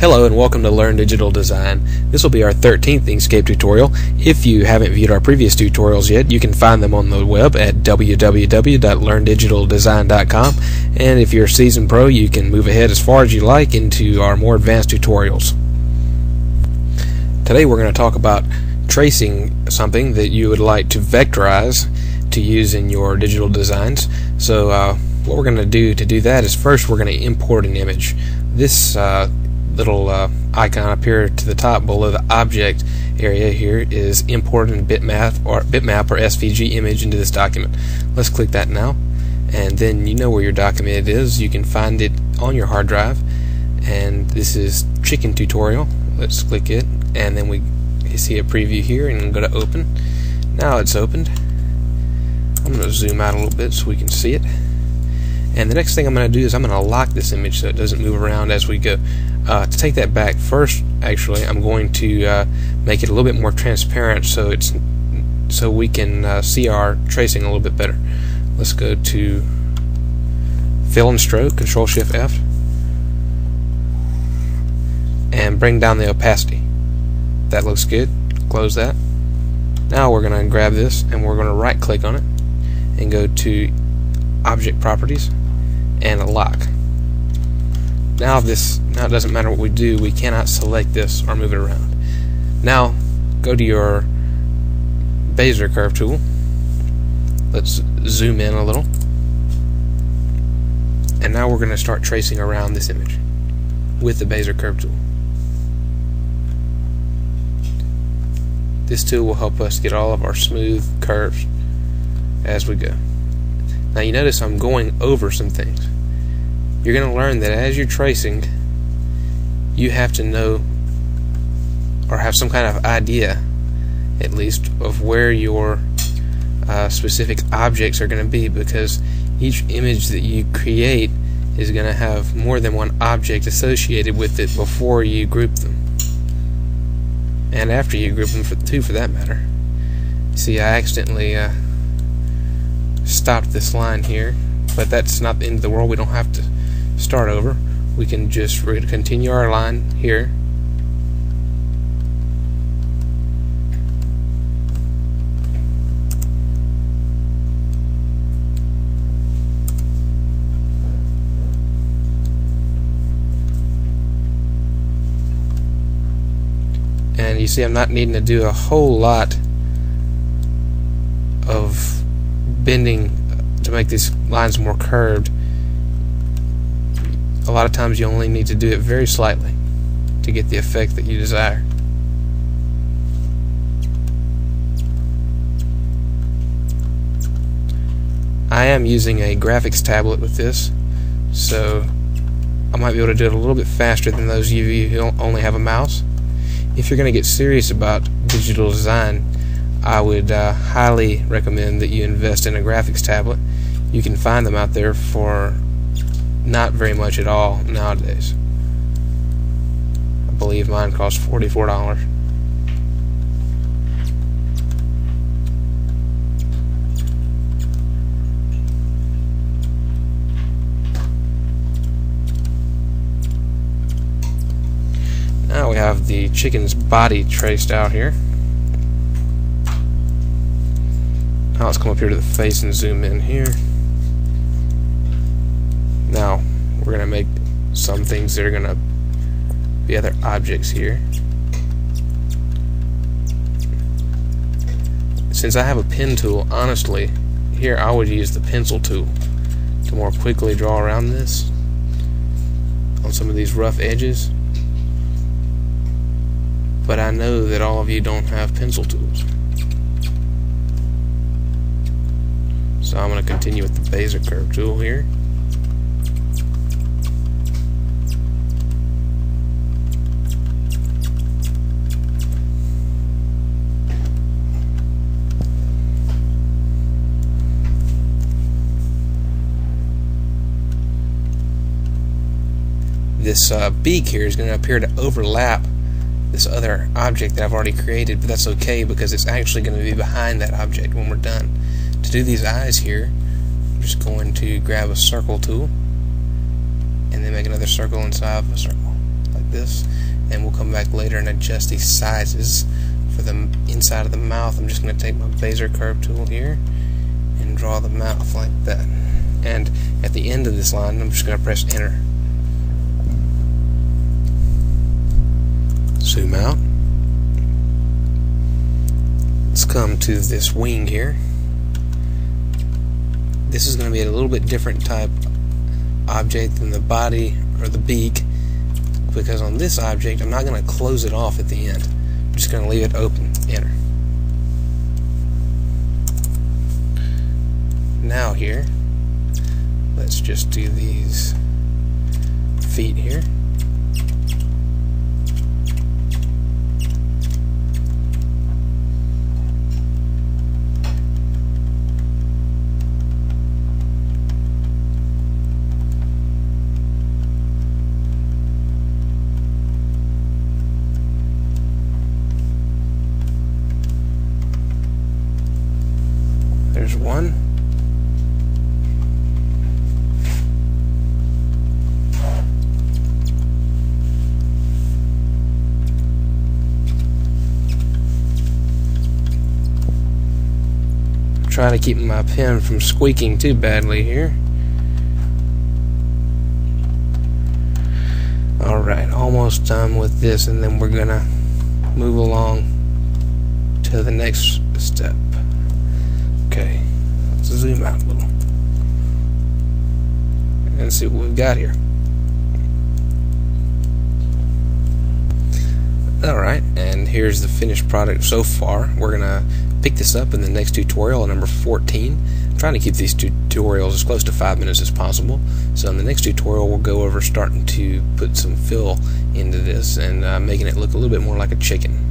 Hello and welcome to Learn Digital Design. This will be our 13th Inkscape tutorial. If you haven't viewed our previous tutorials yet, you can find them on the web at www.learndigitaldesign.com and if you're a seasoned pro, you can move ahead as far as you like into our more advanced tutorials. Today we're going to talk about tracing something that you would like to vectorize to use in your digital designs. So uh, what we're going to do to do that is first we're going to import an image. This uh, little uh, icon up here to the top below the object area here is importing bitmap or bitmap or SVG image into this document. Let's click that now and then you know where your document is. You can find it on your hard drive and this is chicken tutorial. Let's click it and then we see a preview here and go to open. Now it's opened. I'm going to zoom out a little bit so we can see it. And the next thing I'm going to do is I'm going to lock this image so it doesn't move around as we go. Uh, to take that back, first, actually, I'm going to uh, make it a little bit more transparent so it's so we can uh, see our tracing a little bit better. Let's go to Fill and Stroke, Control Shift F, and bring down the opacity. That looks good. Close that. Now we're going to grab this and we're going to right click on it and go to Object Properties and lock. Now this now it doesn't matter what we do, we cannot select this or move it around. Now go to your Bezier curve tool. Let's zoom in a little. And now we're going to start tracing around this image with the Bezier curve tool. This tool will help us get all of our smooth curves as we go. Now you notice I'm going over some things you're going to learn that as you're tracing, you have to know or have some kind of idea, at least, of where your uh, specific objects are going to be because each image that you create is going to have more than one object associated with it before you group them. And after you group them, for, too, for that matter. See, I accidentally uh, stopped this line here, but that's not the end of the world. We don't have to start over. We can just continue our line here. And you see I'm not needing to do a whole lot of bending to make these lines more curved a lot of times you only need to do it very slightly to get the effect that you desire. I am using a graphics tablet with this, so I might be able to do it a little bit faster than those of you who only have a mouse. If you're going to get serious about digital design, I would uh, highly recommend that you invest in a graphics tablet. You can find them out there for not very much at all nowadays. I believe mine cost $44. Now we have the chicken's body traced out here. Now let's come up here to the face and zoom in here. Now, we're going to make some things that are going to be other objects here. Since I have a pen tool, honestly, here I would use the pencil tool to more quickly draw around this on some of these rough edges. But I know that all of you don't have pencil tools. So I'm going to continue with the Bezier curve tool here. This uh, beak here is going to appear to overlap this other object that I've already created, but that's okay because it's actually going to be behind that object when we're done. To do these eyes here, I'm just going to grab a circle tool and then make another circle inside of a circle, like this and we'll come back later and adjust these sizes for the inside of the mouth. I'm just going to take my Bezier curve tool here and draw the mouth like that. And at the end of this line I'm just going to press enter zoom out. Let's come to this wing here. This is going to be a little bit different type object than the body or the beak because on this object I'm not going to close it off at the end. I'm just going to leave it open. Enter. Now here let's just do these feet here There's one. I'm trying to keep my pen from squeaking too badly here. Alright, almost done with this, and then we're gonna move along to the next see what we've got here. Alright, and here's the finished product so far. We're going to pick this up in the next tutorial, number 14. I'm trying to keep these tutorials as close to 5 minutes as possible. So in the next tutorial, we'll go over starting to put some fill into this and uh, making it look a little bit more like a chicken.